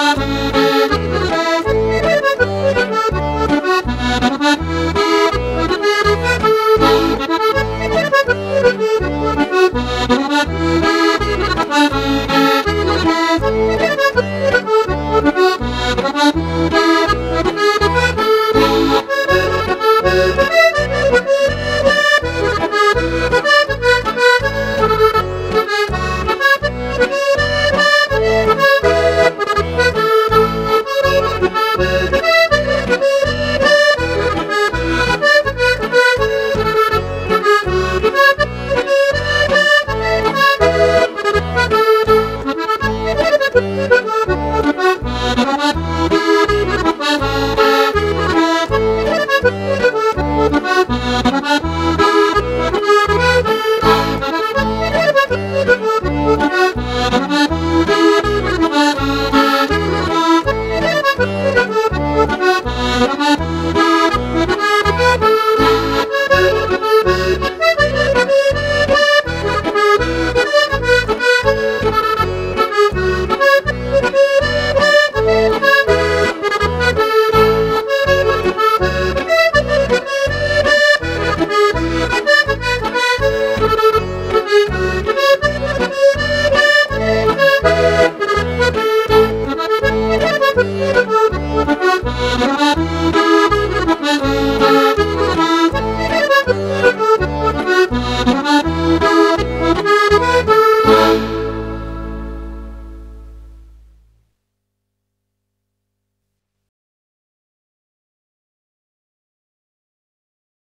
Música